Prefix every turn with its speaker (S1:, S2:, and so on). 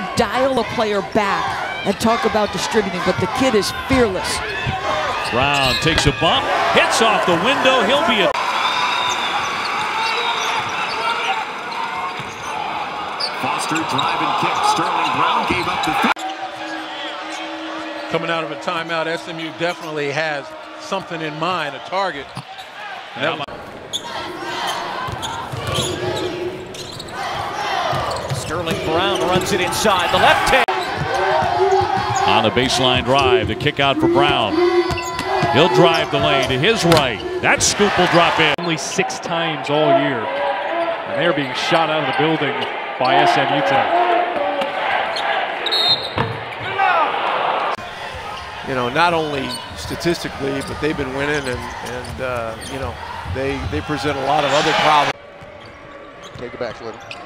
S1: to dial a player back and talk about distributing, but the kid is fearless.
S2: Brown takes a bump, hits off the window. He'll be a.
S3: Foster drive and kick. Sterling Brown gave up the.
S4: Coming out of a timeout, SMU definitely has something in mind, a target. And that
S5: Sterling Brown runs it inside the left hand.
S2: On the baseline drive, the kick out for Brown. He'll drive the lane to his right. That scoop will drop in.
S6: Only six times all year. And they're being shot out of the building by SMU tonight.
S4: you know, not only statistically, but they've been winning, and and uh, you know, they they present a lot of other problems.
S7: Take it back, a Little.